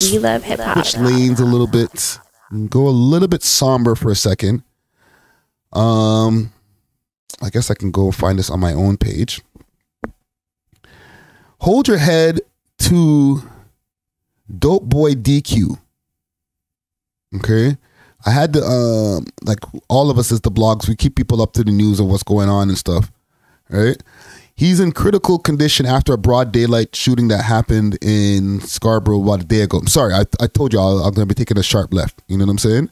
We love hip hop. Which leans a little bit go a little bit somber for a second. Um, I guess I can go find this on my own page. Hold your head to Dopeboy DQ. Okay. I had to um like all of us as the blogs, we keep people up to the news of what's going on and stuff. Right? He's in critical condition after a broad daylight shooting that happened in Scarborough about a day ago. I'm sorry, I, I told you I'm going to be taking a sharp left. You know what I'm saying?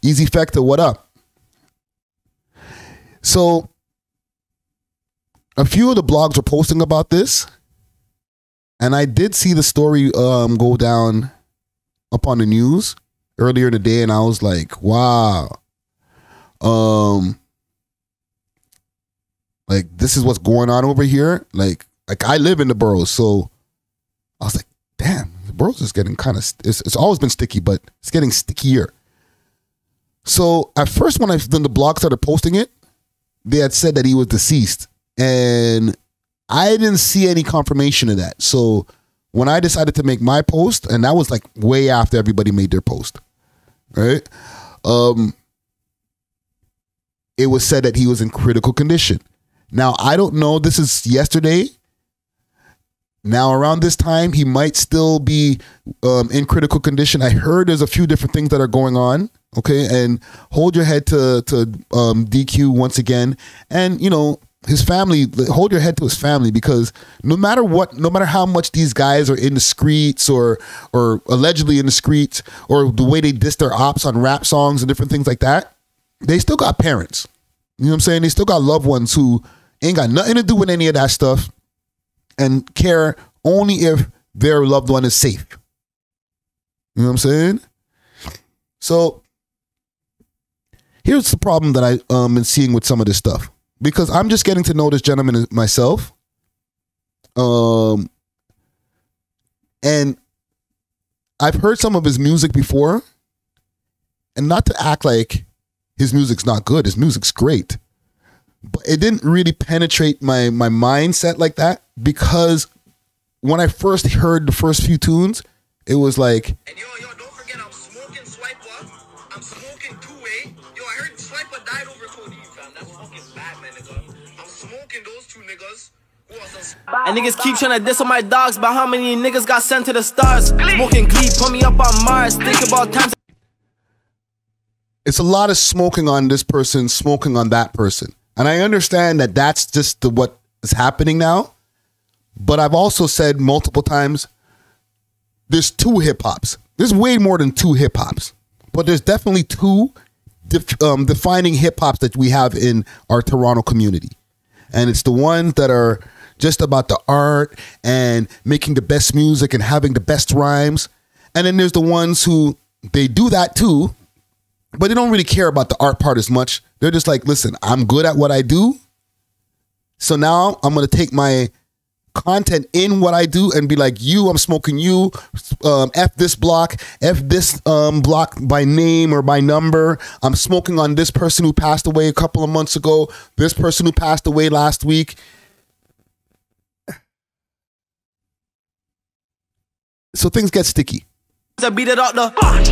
Easy Factor, what up? So, a few of the blogs were posting about this, and I did see the story um, go down up on the news earlier in the day, and I was like, wow. Um, like this is what's going on over here. Like like I live in the boroughs, so I was like, damn, the boroughs is getting kind of it's, it's always been sticky, but it's getting stickier. So at first, when I when the blog started posting it, they had said that he was deceased, and I didn't see any confirmation of that. So when I decided to make my post, and that was like way after everybody made their post, right? Um, it was said that he was in critical condition. Now, I don't know. This is yesterday. Now, around this time, he might still be um, in critical condition. I heard there's a few different things that are going on. Okay, and hold your head to to um, DQ once again, and you know his family. Hold your head to his family because no matter what, no matter how much these guys are in the streets or or allegedly in the streets or the way they diss their ops on rap songs and different things like that, they still got parents. You know what I'm saying? They still got loved ones who ain't got nothing to do with any of that stuff and care only if their loved one is safe. You know what I'm saying? So here's the problem that I um been seeing with some of this stuff. Because I'm just getting to know this gentleman myself. Um and I've heard some of his music before. And not to act like his music's not good. His music's great. But it didn't really penetrate my my mindset like that because when I first heard the first few tunes, it was like And yo, yo, don't forget I'm smoking Swiper. I'm smoking two-way. Yo, I heard Swiper died over codeine, fam. That's fucking bad, man, nigga. I'm smoking those two niggas. Who And niggas keep trying to diss on my dogs, but how many niggas got sent to the stars? Smoking glee, put me up on Mars. Think about times it's a lot of smoking on this person, smoking on that person. And I understand that that's just the, what is happening now. But I've also said multiple times there's two hip hops. There's way more than two hip hops, but there's definitely two def- um, defining hip hops that we have in our Toronto community. And it's the ones that are just about the art and making the best music and having the best rhymes. And then there's the ones who they do that too, but they don't really care about the art part as much. They're just like, listen, I'm good at what I do. So now I'm going to take my content in what I do and be like, you, I'm smoking you, um, F this block, F this um, block by name or by number. I'm smoking on this person who passed away a couple of months ago, this person who passed away last week. So things get sticky. I beat it out the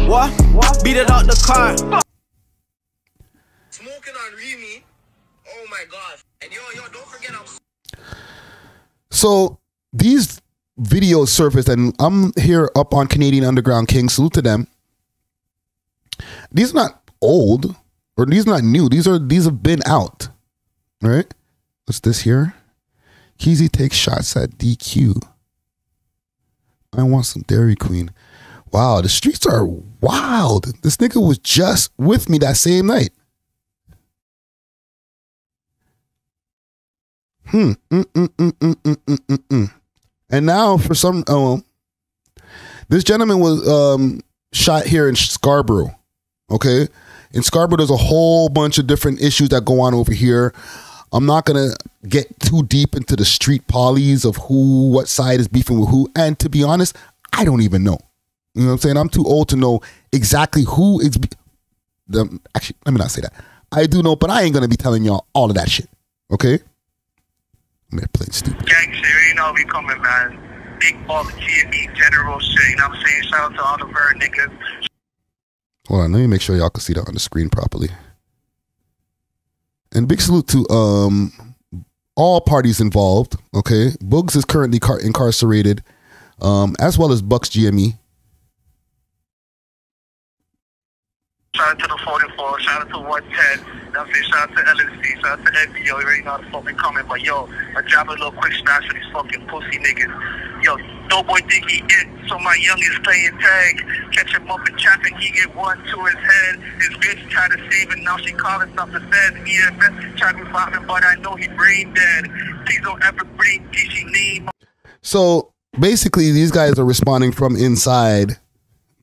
what? Beat it out the car. smoking on Remy? Oh my gosh. And yo, yo, don't forget I'm So these videos surfaced, and I'm here up on Canadian Underground King. Salute to them. These are not old, or these are not new. These are these have been out, right? What's this here? Keezy takes shots at DQ. I want some Dairy Queen. Wow, the streets are wild. This nigga was just with me that same night. Hmm. Mm, mm, mm, mm, mm, mm, mm, mm. And now for some oh this gentleman was um shot here in Scarborough. Okay? In Scarborough, there's a whole bunch of different issues that go on over here. I'm not gonna get too deep into the street polys of who, what side is beefing with who. And to be honest, I don't even know. You know what I'm saying? I'm too old to know exactly who is. Be- the, actually, let me not say that. I do know, but I ain't gonna be telling y'all all of that shit. Okay? I'm gonna play stupid. Gang shit, you know we coming, man. big ball GME general shit. You know what I'm saying? Shout out to all the bird niggas. Hold on, let me make sure y'all can see that on the screen properly. And big salute to um all parties involved. Okay, Booggz is currently car- incarcerated, um, as well as Bucks GME. Shout out to the 44, shout out to 110, you know what I'm saying? Shout out to LNC, shout out to NBO, you already know the fuck we coming, but yo, I drop a little quick smash for these fucking pussy niggas. Yo, no boy think he it, so my young is playing tag. Catch him up in traffic, he get one to his head. His bitch try to save him, now she calling up the. EMS try to revive him, but I know he brain dead. Please don't ever bring DC name. So basically, these guys are responding from inside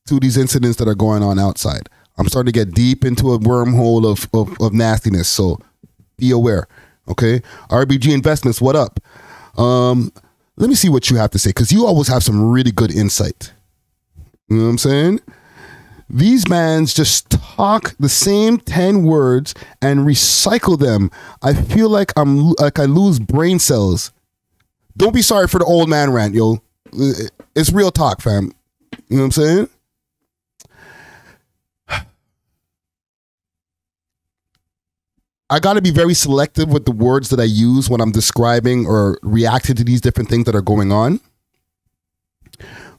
to these incidents that are going on outside. I'm starting to get deep into a wormhole of, of, of nastiness. So be aware. Okay. RBG Investments, what up? Um, let me see what you have to say because you always have some really good insight. You know what I'm saying? These mans just talk the same 10 words and recycle them. I feel like I'm like I lose brain cells. Don't be sorry for the old man rant, yo. It's real talk, fam. You know what I'm saying? I got to be very selective with the words that I use when I'm describing or reacting to these different things that are going on.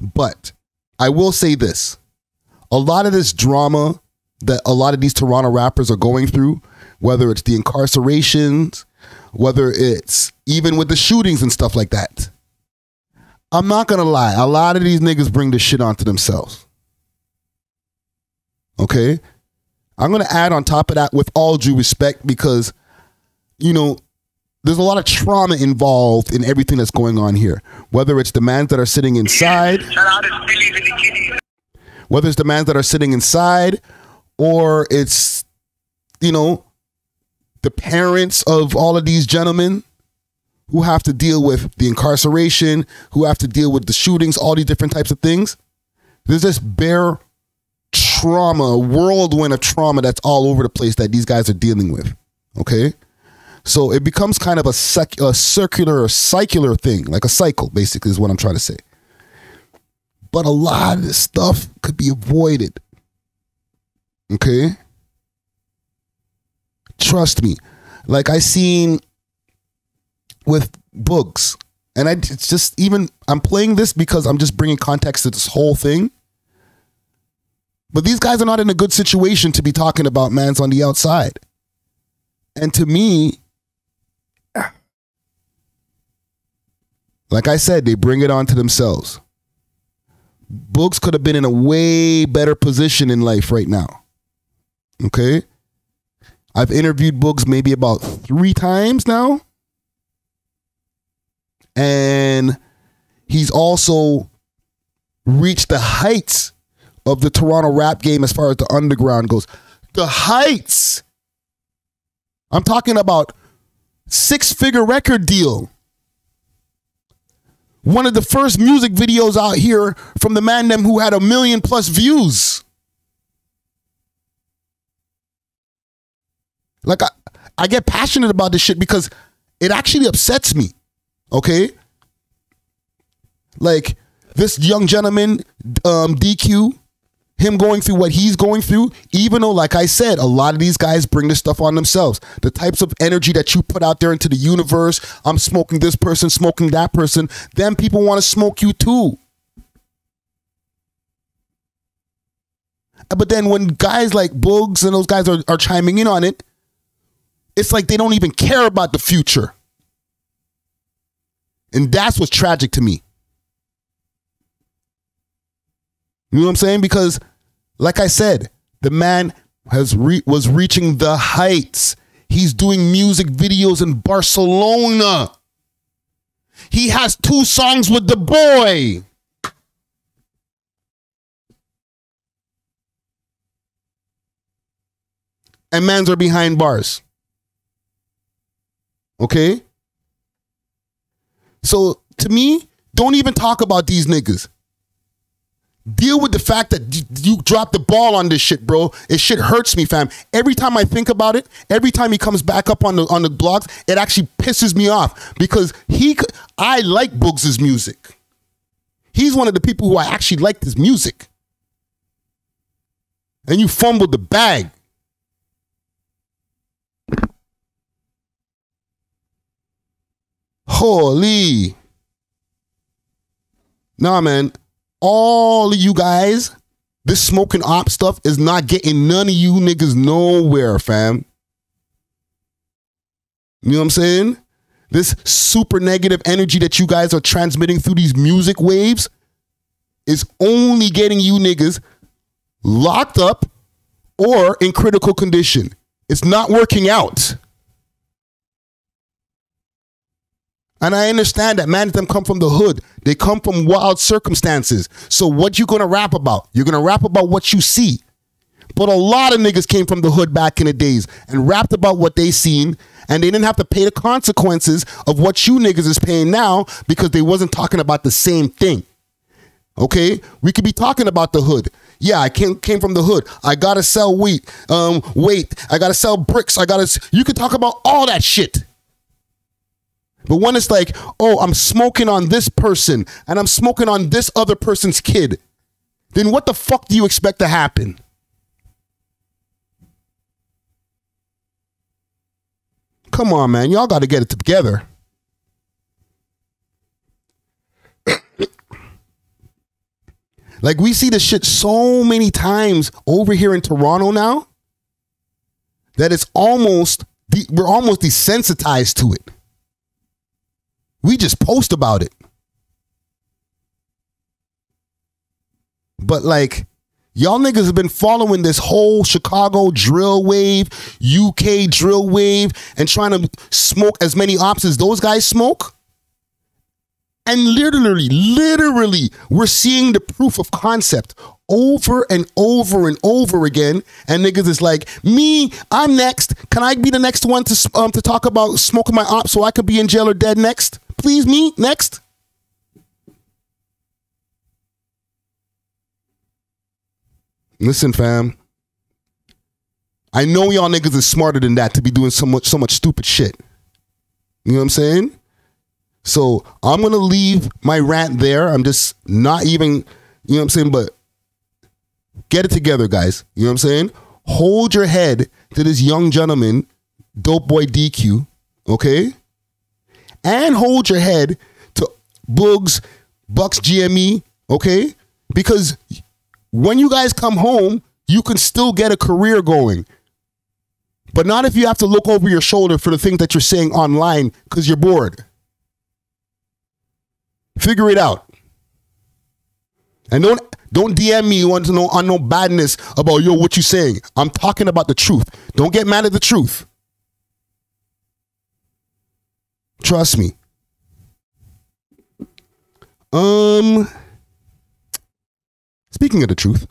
But I will say this a lot of this drama that a lot of these Toronto rappers are going through, whether it's the incarcerations, whether it's even with the shootings and stuff like that. I'm not gonna lie, a lot of these niggas bring this shit onto themselves. Okay? I'm gonna add on top of that with all due respect because, you know, there's a lot of trauma involved in everything that's going on here. Whether it's the mans that are sitting inside, to whether it's the mans that are sitting inside, or it's, you know, the parents of all of these gentlemen who have to deal with the incarceration, who have to deal with the shootings, all these different types of things. There's this bare trauma, whirlwind of trauma that's all over the place that these guys are dealing with. Okay? So it becomes kind of a, sec- a circular or circular thing, like a cycle, basically, is what I'm trying to say. But a lot of this stuff could be avoided. Okay? Trust me. Like I seen with Booggz, and I it's just even I'm playing this because I'm just bringing context to this whole thing. But these guys are not in a good situation to be talking about man's on the outside. And to me, like I said, they bring it on to themselves. Booggz could have been in a way better position in life right now. Okay? I've interviewed Booggz maybe about three times now. And he's also reached the heights of the Toronto rap game as far as the underground goes. The heights. I'm talking about six figure record deal. One of the first music videos out here from the man them who had a million plus views. Like I, I get passionate about this shit because it actually upsets me. Okay? Like this young gentleman, um, DQ, him going through what he's going through, even though, like I said, a lot of these guys bring this stuff on themselves. The types of energy that you put out there into the universe, I'm smoking this person, smoking that person, then people want to smoke you too. But then when guys like Booggz and those guys are, are chiming in on it, it's like they don't even care about the future. And that's what's tragic to me. You know what I'm saying? Because, like I said, the man has re- was reaching the heights. He's doing music videos in Barcelona. He has two songs with the boy. And mans are behind bars. Okay? So to me, don't even talk about these niggas. Deal with the fact that you dropped the ball on this shit, bro. It shit hurts me, fam. Every time I think about it, every time he comes back up on the on the blogs, it actually pisses me off because he. I like Booggz' music. He's one of the people who I actually liked his music. And you fumbled the bag. Holy. Nah, man. All of you guys, this smoking op stuff is not getting none of you niggas nowhere, fam. You know what I'm saying? This super negative energy that you guys are transmitting through these music waves is only getting you niggas locked up or in critical condition. It's not working out. And I understand that man, of them come from the hood. They come from wild circumstances. So what you gonna rap about? You're gonna rap about what you see. But a lot of niggas came from the hood back in the days and rapped about what they seen, and they didn't have to pay the consequences of what you niggas is paying now because they wasn't talking about the same thing. Okay, we could be talking about the hood. Yeah, I came came from the hood. I gotta sell wheat. Um, wait, I gotta sell bricks. I gotta. You could talk about all that shit. But when it's like, oh, I'm smoking on this person and I'm smoking on this other person's kid, then what the fuck do you expect to happen? Come on, man. Y'all got to get it together. like, we see this shit so many times over here in Toronto now that it's almost, we're almost desensitized to it. We just post about it. But like, y'all niggas have been following this whole Chicago drill wave, UK drill wave, and trying to smoke as many ops as those guys smoke. And literally, literally, we're seeing the proof of concept over and over and over again. And niggas is like, me, I'm next. Can I be the next one to um, to talk about smoking my op so I could be in jail or dead next? Please, me next. Listen, fam. I know y'all niggas is smarter than that to be doing so much so much stupid shit. You know what I'm saying? So I'm gonna leave my rant there. I'm just not even, you know what I'm saying, but get it together, guys. You know what I'm saying? Hold your head to this young gentleman, Dopeboy DQ, okay? And hold your head to Booggz, Bucks GME, okay? Because when you guys come home, you can still get a career going. But not if you have to look over your shoulder for the things that you're saying online because you're bored. Figure it out. And don't don't DM me want to know on no badness about yo what you saying. I'm talking about the truth. Don't get mad at the truth. Trust me. Um Speaking of the truth.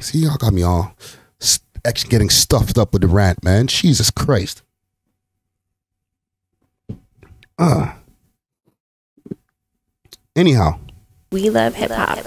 See, y'all got me all st- getting stuffed up with the rant, man. Jesus Christ. Uh. Anyhow. We love hip hop.